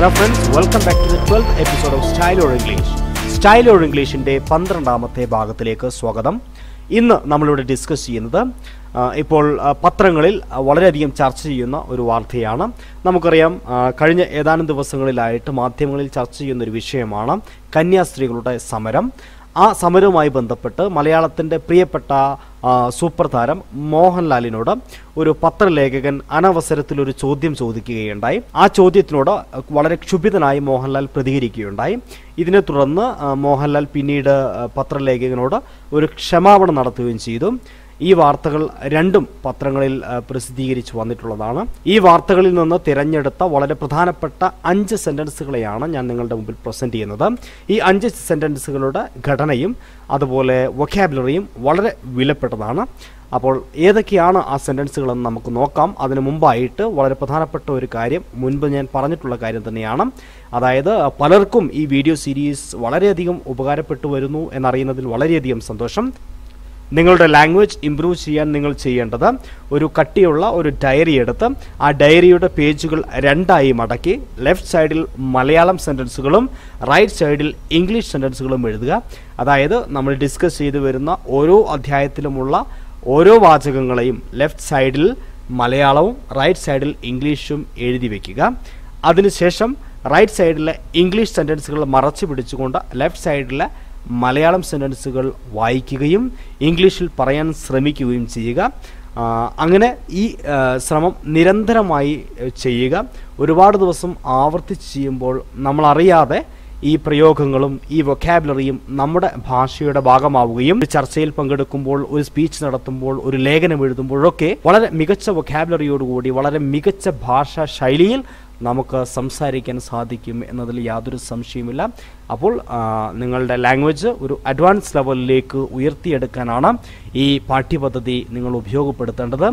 Hello friends welcome back to the twelfth episode of style or English style or ഇംഗ്ലീഷിന്റെ പന്ത്രണ്ടാമത്തെ ഭാഗത്തിലേക്ക് സ്വാഗതം. ഇന്ന് നമ്മളിവിടെ ഡിസ്കസ് ചെയ്യുന്നത് ഇപ്പോൾ പത്രങ്ങളിൽ വളരെയധികം ചർച്ച ചെയ്യുന്ന ഒരു വാർത്തയാണ്. നമുക്കറിയാം കഴിഞ്ഞ ഏതാനും ദിവസങ്ങളിലായിട്ട് മാധ്യമങ്ങളിൽ ചർച്ച ചെയ്യുന്ന ഒരു വിഷയമാണ് കന്യാസ്ത്രീകളുടെ സമരം. ആ സമരവുമായി ബന്ധപ്പെട്ട് മലയാളത്തിന്റെ പ്രിയപ്പെട്ട സൂപ്രധാരം മോഹൻലാലിനോട് ഒരു പത്രലേഖകൻ അനവസരത്തിൽ ഒരു ചോദ്യം ചോദിക്കുകയുണ്ടായി. ആ ചോദ്യത്തിനോട് വളരെ ക്ഷുഭിതനായി മോഹൻലാൽ പ്രതികരിക്കുകയുണ്ടായി. ഇതിനെ തുടർന്ന് മോഹൻലാൽ പിന്നീട് പത്രലേഖകനോട് ഒരു ക്ഷമാപണം നടത്തുകയും ചെയ്തു. ഈ വാർത്തകൾ രണ്ടും പത്രങ്ങളിൽ പ്രസിദ്ധീകരിച്ചു വന്നിട്ടുള്ളതാണ്. ഈ വാർത്തകളിൽ നിന്ന് തിരഞ്ഞെടുത്ത വളരെ പ്രധാനപ്പെട്ട അഞ്ച് സെന്റൻസുകളെയാണ് ഞാൻ നിങ്ങളുടെ മുമ്പിൽ പ്രസന്റ് ചെയ്യുന്നത്. ഈ അഞ്ച് സെന്റൻസുകളുടെ ഘടനയും അതുപോലെ വൊക്കാബുലറിയും വളരെ വിലപ്പെട്ടതാണ്. അപ്പോൾ ഏതൊക്കെയാണ് ആ സെന്റൻസുകളെന്ന് നമുക്ക് നോക്കാം. അതിനു മുമ്പായിട്ട് വളരെ പ്രധാനപ്പെട്ട ഒരു കാര്യം മുൻപ് ഞാൻ പറഞ്ഞിട്ടുള്ള കാര്യം തന്നെയാണ്. അതായത് പലർക്കും ഈ വീഡിയോ സീരീസ് വളരെയധികം ഉപകാരപ്പെട്ടു വരുന്നു എന്നറിയുന്നതിൽ വളരെയധികം സന്തോഷം. നിങ്ങളുടെ ലാംഗ്വേജ് ഇമ്പ്രൂവ് ചെയ്യാൻ നിങ്ങൾ ചെയ്യേണ്ടത് ഒരു കട്ടിയുള്ള ഒരു ഡയറി എടുത്ത് ആ ഡയറിയുടെ പേജുകൾ രണ്ടായി മടക്കി. ലെഫ്റ്റ് സൈഡിൽ മലയാളം സെന്റൻസുകളും റൈറ്റ് സൈഡിൽ ഇംഗ്ലീഷ് സെന്റൻസുകളും എഴുതുക. അതായത് നമ്മൾ ഡിസ്കസ് ചെയ്തു വരുന്ന ഓരോ അധ്യായത്തിലുമുള്ള ഓരോ വാചകങ്ങളെയും ലെഫ്റ്റ് സൈഡിൽ മലയാളവും റൈറ്റ് സൈഡിൽ ഇംഗ്ലീഷും എഴുതി വയ്ക്കുക അതിനുശേഷം റൈറ്റ് സൈഡിലെ ഇംഗ്ലീഷ് സെന്റൻസുകൾ മറച്ചു പിടിച്ചുകൊണ്ട് ലെഫ്റ്റ് സൈഡിലെ മലയാളം സെന്റൻസുകൾ വായിക്കുകയും ഇംഗ്ലീഷിൽ പറയാൻ ശ്രമിക്കുകയും ചെയ്യുക. അങ്ങനെ ഈ ശ്രമം നിരന്തരമായി ചെയ്യുക. ഒരുപാട് ദിവസം ആവർത്തിച്ച് ചെയ്യുമ്പോൾ നമ്മളറിയാതെ ഈ പ്രയോഗങ്ങളും ഈ വൊക്കാബുലറിയും നമ്മുടെ ഭാഷയുടെ ഭാഗമാവുകയും ഒരു ചർച്ചയിൽ പങ്കെടുക്കുമ്പോൾ ഒരു സ്പീച്ച് നടത്തുമ്പോൾ ഒരു ലേഖനം എഴുതുമ്പോഴൊക്കെ വളരെ മികച്ച വൊക്കാബുലറിയോടുകൂടി വളരെ മികച്ച ഭാഷാ ശൈലിയിൽ നമുക്ക് സംസാരിക്കാൻ സാധിക്കും എന്നതിൽ യാതൊരു സംശയവുമില്ല. അപ്പോൾ നിങ്ങളുടെ ലാംഗ്വേജ് ഒരു അഡ്വാൻസ് ലെവലിലേക്ക് ഉയർത്തിയെടുക്കാനാണ് ഈ പാഠ്യപദ്ധതി നിങ്ങൾ ഉപയോഗപ്പെടുത്തേണ്ടത്.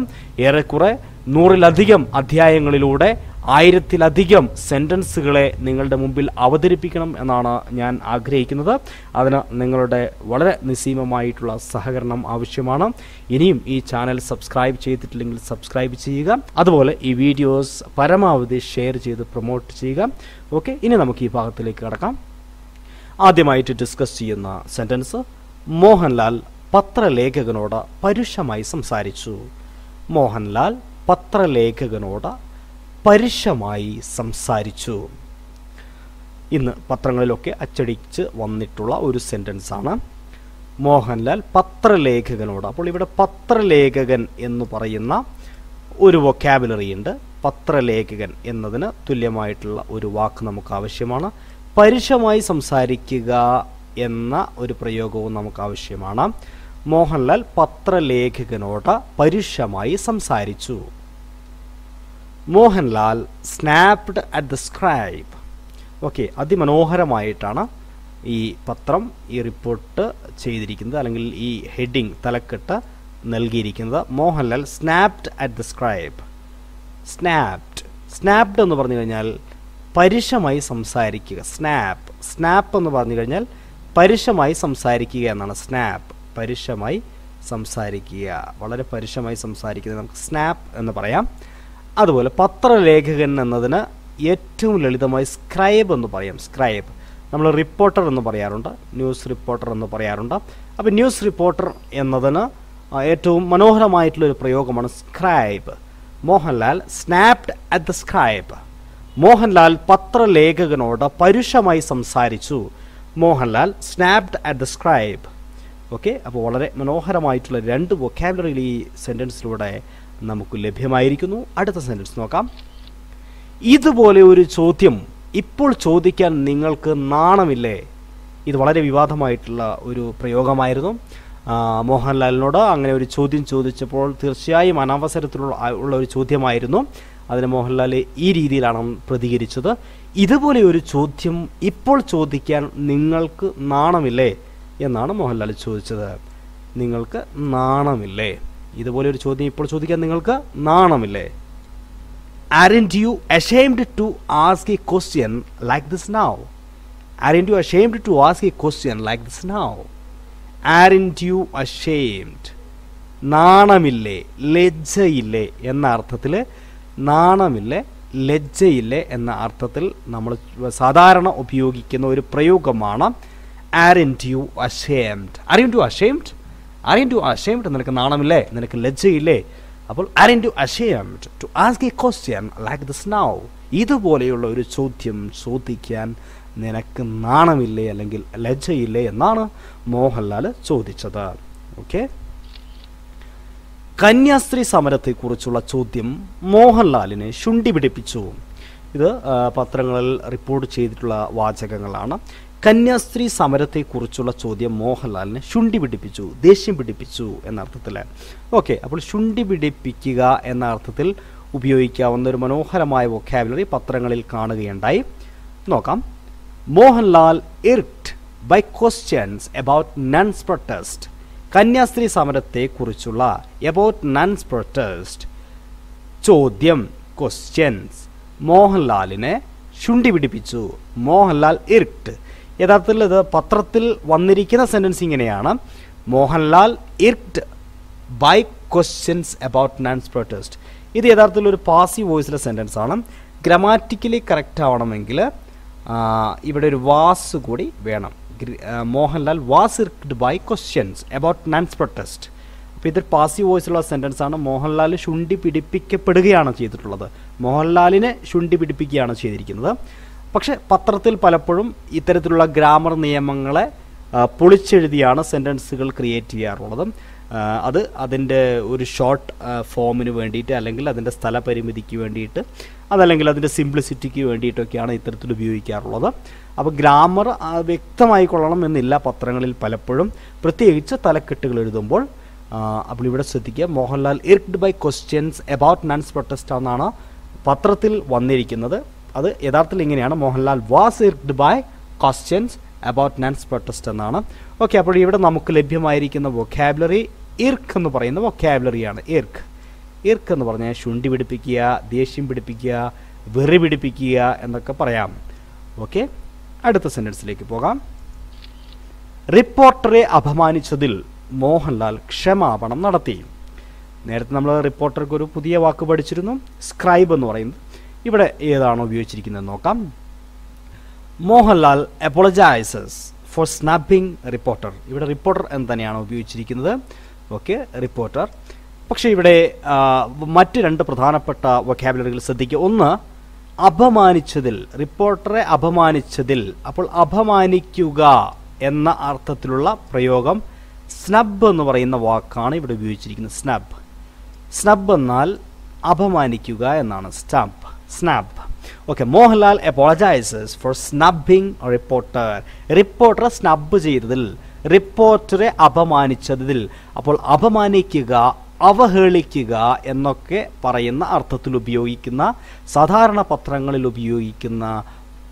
ഏറെക്കുറെ നൂറിലധികം അധ്യായങ്ങളിലൂടെ ആയിരത്തിലധികം സെന്റൻസുകളെ നിങ്ങളുടെ മുമ്പിൽ അവതരിപ്പിക്കണം എന്നാണ് ഞാൻ ആഗ്രഹിക്കുന്നത്. അതിന് നിങ്ങളുടെ വളരെ നിസ്സീമമായിട്ടുള്ള സഹകരണം ആവശ്യമാണ്. ഇനിയും ഈ ചാനൽ സബ്സ്ക്രൈബ് ചെയ്തിട്ടില്ലെങ്കിൽ സബ്സ്ക്രൈബ് ചെയ്യുക. അതുപോലെ ഈ വീഡിയോസ് പരമാവധി ഷെയർ ചെയ്ത് പ്രൊമോട്ട് ചെയ്യുക. ഓക്കെ ഇനി നമുക്ക് ഈ ഭാഗത്തിലേക്ക് കടക്കാം. ആദ്യമായിട്ട് ഡിസ്കസ് ചെയ്യുന്ന സെന്റൻസ് മോഹൻലാൽ പത്രലേഖകനോട് പരുഷമായി സംസാരിച്ചു. മോഹൻലാൽ പത്രലേഖകനോട് പരുഷമായി സംസാരിച്ചു. ഇന്ന് പത്രങ്ങളിലൊക്കെ അച്ചടിച്ച് വന്നിട്ടുള്ള ഒരു സെന്റൻസ് ആണ്. മോഹൻലാൽ പത്രലേഖകനോട്. അപ്പോൾ ഇവിടെ പത്രലേഖകൻ എന്ന് പറയുന്ന ഒരു വൊക്കാബുലറി ഉണ്ട്. പത്രലേഖകൻ എന്നതിന് തുല്യമായിട്ടുള്ള ഒരു വാക്ക് നമുക്ക് ആവശ്യമാണ്. പരുഷമായി സംസാരിക്കുക എന്ന ഒരു പ്രയോഗവും നമുക്ക് ആവശ്യമാണ്. മോഹൻലാൽ പത്രലേഖകനോട് പരുഷമായി സംസാരിച്ചു. Mohanlal snapped at the scribe. Okay അതിമനോഹരമായിട്ടാണ് ഈ പത്രം ഈ റിപ്പോർട്ട് ചെയ്തിരിക്കുന്നത് അല്ലെങ്കിൽ ഈ ഹെഡിങ് തലക്കെട്ട് നൽകിയിരിക്കുന്നത്. Mohanlal snapped at the scribe. Snapped. Snapped എന്ന് പറഞ്ഞു കഴിഞ്ഞാൽ പരുഷമായി സംസാരിക്കുക. സ്നാപ്പ് സ്നാപ്പ് എന്ന് പറഞ്ഞു കഴിഞ്ഞാൽ പരുഷമായി സംസാരിക്കുക എന്നാണ് സ്നാപ്പ് പരുഷമായി സംസാരിക്കുക. വളരെ പരുഷമായി സംസാരിക്കുന്നത്. നമുക്ക് സ്നാപ്പ് എന്ന് പറയാം. അതുപോലെ പത്രലേഖകൻ എന്നതിന് ഏറ്റവും ലളിതമായി സ്ക്രൈബ് എന്ന് പറയാം. സ്ക്രൈബ് നമ്മൾ റിപ്പോർട്ടർ എന്ന് പറയാറുണ്ട് ന്യൂസ് റിപ്പോർട്ടർ എന്ന് പറയാറുണ്ട്. അപ്പോൾ ന്യൂസ് റിപ്പോർട്ടർ എന്നതിന് ഏറ്റവും മനോഹരമായിട്ടുള്ളൊരു പ്രയോഗമാണ് scribe Mohanlal snapped at the scribe Mohanlal പത്രലേഖകനോട് പരുഷമായി സംസാരിച്ചു. Mohanlal snapped at the scribe okay അപ്പോൾ വളരെ മനോഹരമായിട്ടുള്ള രണ്ട് വൊക്കാബുലറിയിൽ ഈ സെന്റൻസിലൂടെ നമുക്ക് ലഭ്യമായിരിക്കുന്നു. അടുത്ത സെന്റൻസ് നോക്കാം. ഇതുപോലെ ഒരു ചോദ്യം ഇപ്പോൾ ചോദിക്കാൻ നിങ്ങൾക്ക് നാണമില്ലേ? ഇത് വളരെ വിവാദമായിട്ടുള്ള ഒരു പ്രയോഗമായിരുന്നു. മോഹൻലാലിനോട് അങ്ങനെ ഒരു ചോദ്യം ചോദിച്ചപ്പോൾ തീർച്ചയായും അനവസരത്തിലുള്ള ഉള്ള ഒരു ചോദ്യമായിരുന്നു. അതിന് മോഹൻലാൽ ഈ രീതിയിലാണ് പ്രതികരിച്ചത്. ഇതുപോലെ ഒരു ചോദ്യം ഇപ്പോൾ ചോദിക്കാൻ നിങ്ങൾക്ക് നാണമില്ലേ? എന്നാണ് മോഹൻലാൽ ചോദിച്ചത്. നിങ്ങൾക്ക് നാണമില്ലേ? ഇതുപോലെ ഒരു ചോദ്യം ഇപ്പോൾ ചോദിക്കാൻ നിങ്ങൾക്ക് നാണമില്ലേ Aren't you ashamed to ask a question like this now? Aren't you ashamed to ask a question like this now? Aren't you ashamed? നാണമില്ലേ ലജ്ജയില്ലേ എന്ന അർത്ഥത്തിൽ നാണമില്ലേ ലജ്ജയില്ലേ എന്ന അർത്ഥത്തിൽ നമ്മൾ സാധാരണ ഉപയോഗിക്കുന്ന ഒരു പ്രയോഗമാണ് aren't you ashamed aren't too ashamed aren't too ashamed നിനക്ക് നാണമില്ലേ? നിനക്ക് ലജ്ജയില്ലേ? അപ്പോൾ I too ashamed to ask a question like this now ഇതുപോലെയുള്ള ഒരു ചോദ്യം ചോദിക്കാൻ നിനക്ക് നാണമില്ലേ അല്ലെങ്കിൽ ലജ്ജയില്ലേ എന്നാണ് മോഹൻലാൽ ചോദിച്ചത്. ഓക്കെ കന്യാസ്ത്രീ സമരത്തെക്കുറിച്ചുള്ള ചോദ്യം മോഹൻലാലിനെ ശുണ്ടി പിടിപ്പിച്ചു ഇത് പത്രങ്ങളിൽ റിപ്പോർട്ട് ചെയ്തിട്ടുള്ള വാചകങ്ങളാണ്. കന്യാസ്ത്രീ സമരത്തെക്കുറിച്ചുള്ള ചോദ്യം മോഹൻലാലിനെ ശുണ്ടി പിടിപ്പിച്ചു ദേഷ്യം പിടിപ്പിച്ചു എന്ന അർത്ഥത്തിൽ. ഓക്കെ അപ്പോൾ ശുണ്ടി പിടിപ്പിക്കുക എന്ന അർത്ഥത്തിൽ ഉപയോഗിക്കാവുന്ന ഒരു മനോഹരമായ വൊക്കാബുലറി പത്രങ്ങളിൽ കാണുകയുണ്ടായി. നോക്കാം. Mohanlal irked by questions about nuns protest കന്യാസ്ത്രീ സമരത്തെക്കുറിച്ചുള്ള എബൌട്ട് നൺസ് പ്രൊട്ടസ്റ്റ് ചോദ്യം ക്വസ്റ്റ്യൻസ് മോഹൻലാലിനെ ശുണ്ടി പിടിപ്പിച്ചു. മോഹൻലാൽ ഇർക്ട് യഥാർത്ഥത്തിൽ ഇത് പത്രത്തിൽ വന്നിരിക്കുന്ന സെന്റൻസ് ഇങ്ങനെയാണ്. Mohanlal irked by questions about nuns protest ഇത് യഥാർത്ഥത്തിൽ ഒരു പാസീവ് വോയിസിലെ സെന്റൻസ് ആണ്. ഗ്രമാറ്റിക്കലി കറക്റ്റ് ആവണമെങ്കിൽ ഇവിടെ ഒരു വാസ് കൂടി വേണം. Mohanlal was irked by questions about nuns protest അപ്പോൾ ഇതൊരു പാസീവ് വോയിസുള്ള സെന്റൻസ് ആണ്. മോഹൻലാൽ ശുണ്ടി പിടിപ്പിക്കപ്പെടുകയാണ് ചെയ്തിട്ടുള്ളത്. മോഹൻലാലിനെ ശുണ്ടി പിടിപ്പിക്കുകയാണ് ചെയ്തിരിക്കുന്നത്. പക്ഷേ പത്രത്തിൽ പലപ്പോഴും ഇത്തരത്തിലുള്ള ഗ്രാമർ നിയമങ്ങളെ പൊളിച്ചെഴുതിയാണ് സെന്റൻസുകൾ ക്രിയേറ്റ് ചെയ്യാറുള്ളത്. അത് അതിന്റെ ഒരു ഷോർട്ട് ഫോമിന് വേണ്ടിയിട്ട് അല്ലെങ്കിൽ അതിന്റെ സ്ഥലപരിമിതിക്ക് വേണ്ടിയിട്ട് അതല്ലെങ്കിൽ അതിന്റെ സിംപ്ലിസിറ്റിക്ക് വേണ്ടിയിട്ടൊക്കെയാണ് ഇത്തരത്തിൽ ഉപയോഗിക്കാറുള്ളത്. അപ്പോൾ ഗ്രാമർ വ്യക്തമായി കൊള്ളണം എന്നില്ല പത്രങ്ങളിൽ പലപ്പോഴും. പ്രത്യേകിച്ച് തലക്കെട്ടുകൾ എഴുതുമ്പോൾ അപ്പോൾ ഇവിടെ ശ്രദ്ധിക്കുക. Mohanlal irked by questions about nuns protest എന്നാണ് പത്രത്തിൽ വന്നിരിക്കുന്നത്. അത് യഥാർത്ഥത്തിൽ ഇങ്ങനെയാണ്. Mohanlal was irked by questions about nuns protest എന്നാണ്. ഓക്കെ അപ്പോൾ ഇവിടെ നമുക്ക് ലഭ്യമായിരിക്കുന്ന വൊക്കാബുലറി ഇർക്ക് എന്ന് പറയുന്ന വൊക്കാബുലറിയാണ് ഇർക്ക് ഇർക്ക് എന്ന് പറഞ്ഞാൽ ശുണ്ടി പിടിപ്പിക്കുക ദേഷ്യം പിടിപ്പിക്കുക വെറി പിടിപ്പിക്കുക എന്നൊക്കെ പറയാം. ഓക്കെ അടുത്ത സെന്റൻസിലേക്ക് പോകാം. റിപ്പോർട്ടറെ അപമാനിച്ചതിൽ മോഹൻലാൽ ക്ഷമാപണം നടത്തി. നേരത്തെ നമ്മൾ റിപ്പോർട്ടർക്ക് ഒരു പുതിയ വാക്ക് പഠിച്ചിരുന്നു. സ്ക്രൈബ് എന്ന് പറയുന്നത് ഇവിടെ ഏതാണ് ഉപയോഗിച്ചിരിക്കുന്നത് നോക്കാം. Mohanlal apologises for snapping reporter ഇവിടെ റിപ്പോർട്ടർ എന്ന് തന്നെയാണ് ഉപയോഗിച്ചിരിക്കുന്നത്. ഓക്കെ റിപ്പോർട്ടർ പക്ഷേ ഇവിടെ മറ്റ് രണ്ട് പ്രധാനപ്പെട്ട വൊക്കാബുലറികൾ ശ്രദ്ധിക്കുക. ഒന്ന് അപമാനിച്ചതിൽ റിപ്പോർട്ടറെ അപമാനിച്ചതിൽ. അപ്പോൾ അപമാനിക്കുക എന്ന അർത്ഥത്തിലുള്ള പ്രയോഗം സ്നബ് എന്ന് പറയുന്ന വാക്കാണ് ഇവിടെ ഉപയോഗിച്ചിരിക്കുന്നത്. സ്നബ് സ്നബ് എന്നാൽ അപമാനിക്കുക എന്നാണ്. Stamp snub okay Mohanlal apologises for snubbing reporter റിപ്പോർട്ടറെ snub ചെയ്തതിൽ റിപ്പോർട്ടറെ അപമാനിച്ചതിൽ. അപ്പോൾ അപമാനിക്കുക അവഹേളിക്കുക എന്നൊക്കെ പറയുന്ന അർത്ഥത്തിൽ ഉപയോഗിക്കുന്ന സാധാരണ പത്രങ്ങളിൽ ഉപയോഗിക്കുന്ന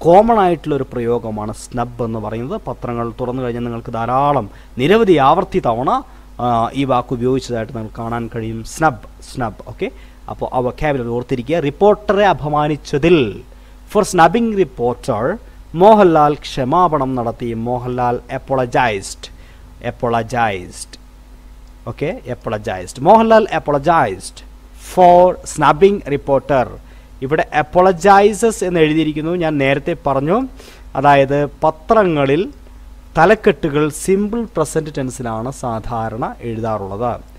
കോമൺ ആയിട്ടുള്ള ഒരു പ്രയോഗമാണ് സ്നബ് എന്ന് പറയുന്നത്. പത്രങ്ങൾ തുറന്നു കഴിഞ്ഞാൽ നിങ്ങൾക്ക് ധാരാളം നിരവധി ആവർത്തി തവണ ഈ വാക്ക് ഉപയോഗിച്ചതായിട്ട് നിങ്ങൾക്ക് കാണാൻ കഴിയും. സ്നബ് സ്നബ് ഓക്കെ അപ്പോൾ ആ വൊക്കാബുലറി ഓർത്തിരിക്കുക. റിപ്പോർട്ടറെ അപമാനിച്ചതിൽ ഫോർ സ്നബിംഗ് റിപ്പോർട്ടർ മോഹൻലാൽ ക്ഷമാപണം നടത്തി. Mohanlal apologised apologised okay apologised Mohanlal apologised for snubbing reporter ഇവിടെ എപ്പോളജൈസസ് എന്ന് എഴുതിയിരിക്കുന്നു. ഞാൻ നേരത്തെ പറഞ്ഞു. അതായത് പത്രങ്ങളിൽ തലക്കെട്ടുകൾ സിമ്പിൾ പ്രസന്റ് ടെൻസിലാണ് സാധാരണ എഴുതാറുള്ളത്.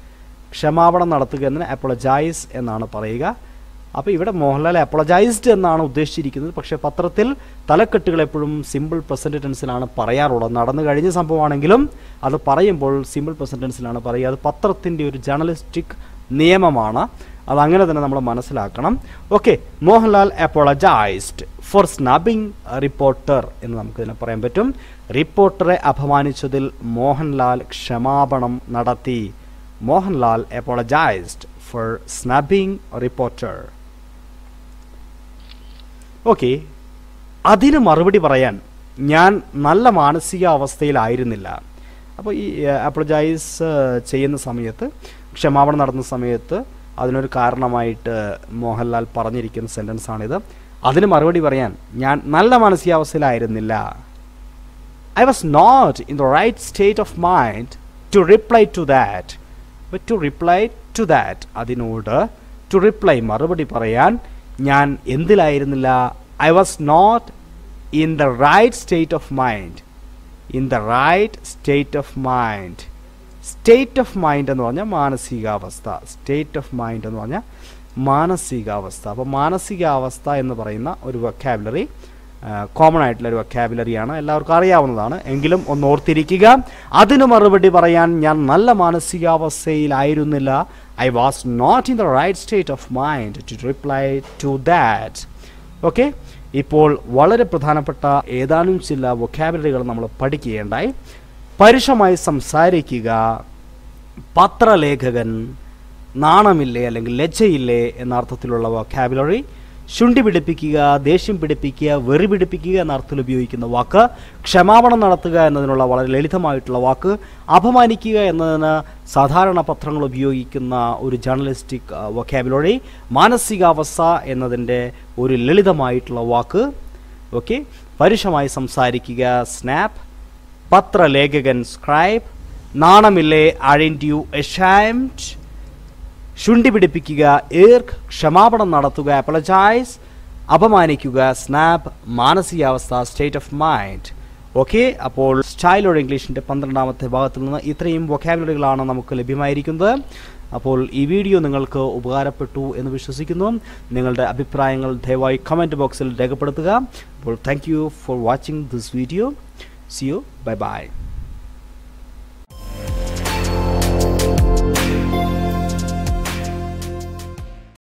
ക്ഷമാപണം നടത്തുക എന്നതിന് അപ്പോളജൈസ് എന്നാണ് പറയുക. അപ്പോൾ ഇവിടെ മോഹൻലാൽ അപ്പോളജൈസ്ഡ് എന്നാണ് ഉദ്ദേശിച്ചിരിക്കുന്നത്. പക്ഷേ പത്രത്തിൽ തലക്കെട്ടുകൾ എപ്പോഴും സിമ്പിൾ പ്രസന്റ് ടെൻസിലാണ് പറയാറുള്ളത്. നടന്നു കഴിഞ്ഞ സംഭവമാണെങ്കിലും അത് പറയുമ്പോൾ സിമ്പിൾ പ്രസന്റ് ടെൻസിലാണ് പറയുക. അത് പത്രത്തിന്റെ ഒരു ജേർണലിസ്റ്റിക് നിയമമാണ്. അത് അങ്ങനെ തന്നെ നമ്മൾ മനസ്സിലാക്കണം. Okay Mohanlal apologised for snubbing reporter എന്ന് നമുക്കിതിനെ പറയാൻ പറ്റും. റിപ്പോർട്ടറെ അപമാനിച്ചതിൽ മോഹൻലാൽ ക്ഷമാപണം നടത്തി. Mohanlal for snubbing a reporter. Okay അതിന് മറുപടി പറയാൻ ഞാൻ നല്ല മാനസികാവസ്ഥയിലായിരുന്നില്ല. അപ്പോൾ ഈ അപ്ലജൈസ് ചെയ്യുന്ന സമയത്ത് ക്ഷമാപണം നടന്ന സമയത്ത് അതിനൊരു കാരണമായിട്ട് മോഹൻലാൽ പറഞ്ഞിരിക്കുന്ന സെന്റൻസ് ആണിത് അതിന് മറുപടി പറയാൻ ഞാൻ നല്ല മാനസികാവസ്ഥയിലായിരുന്നില്ല. I was not in the right state of mind to reply to that but to reply to that അതിനോട് ടു റിപ്ലൈ മറുപടി പറയാൻ ഞാൻ എന്തിലായിരുന്നില്ല? I was not in the right state of mind in the right state of mind state of mind എന്ന് പറഞ്ഞാൽ മാനസികാവസ്ഥ. State of mind എന്ന് പറഞ്ഞാൽ മാനസികാവസ്ഥ. അപ്പോൾ മാനസികാവസ്ഥ എന്ന് പറയുന്ന ഒരു വൊക്കാബുലറി കോമൺ ആയിട്ടുള്ള ഒരു വൊക്കാബുലറിയാണ് എല്ലാവർക്കും അറിയാവുന്നതാണ്. എങ്കിലും ഒന്ന് ഓർത്തിരിക്കുക. അതിന് മറുപടി പറയാൻ ഞാൻ നല്ല മാനസികാവസ്ഥയിലായിരുന്നില്ല. I was not in the right state of mind to reply to that okay ഇപ്പോൾ വളരെ പ്രധാനപ്പെട്ട ഏതാനും ചില വൊക്കാബുലറികൾ നമ്മൾ പഠിക്കുകയുണ്ടായി. പരുഷമായി സംസാരിക്കുക. പത്രലേഖകൻ നാണമില്ലേ അല്ലെങ്കിൽ ലജ്ജയില്ലേ എന്ന അർത്ഥത്തിലുള്ള വൊക്കാബുലറി ശുണ്ടി പിടിപ്പിക്കുക ദേഷ്യം പിടിപ്പിക്കുക വെറി പിടിപ്പിക്കുക എന്ന അർത്ഥത്തിൽ ഉപയോഗിക്കുന്ന വാക്ക്. ക്ഷമാപണം നടത്തുക എന്നതിനുള്ള വളരെ ലളിതമായിട്ടുള്ള വാക്ക്. അപമാനിക്കുക എന്നതിന് സാധാരണ പത്രങ്ങൾ ഉപയോഗിക്കുന്ന ഒരു ജേർണലിസ്റ്റിക് വൊക്കാബുലറി മാനസികാവസ്ഥ എന്നതിന്റെ ഒരു ലളിതമായിട്ടുള്ള വാക്ക്. ഓക്കെ. പരുഷമായി സംസാരിക്കുക സ്നാപ്പ് പത്രലേഖകൻ സ്ക്രൈബ്. നാണമില്ലേ ഐഡന്റി യു എഷാംഡ് ശുണ്ടി പിടിപ്പിക്കുക ഏർക്ക് ക്ഷമാപണം നടത്തുക അപ്പളജൈസ് അപമാനിക്കുക സ്നാപ്പ് മാനസികാവസ്ഥ സ്റ്റേറ്റ് ഓഫ് മൈൻഡ് ഓക്കെ അപ്പോൾ സ്റ്റൈൽ ഓഫ് ഇംഗ്ലീഷിന്റെ പന്ത്രണ്ടാമത്തെ ഭാഗത്തിൽ നിന്ന് ഇത്രയും വൊക്കാബുലറികളാണ് നമുക്ക് ലഭ്യമായിരിക്കുന്നത്. അപ്പോൾ ഈ വീഡിയോ നിങ്ങൾക്ക് ഉപകാരപ്പെട്ടു എന്ന് വിശ്വസിക്കുന്നു. നിങ്ങളുടെ അഭിപ്രായങ്ങൾ ദയവായി കമന്റ് ബോക്സിൽ രേഖപ്പെടുത്തുക. അപ്പോൾ thank you for watching this video see you bye bye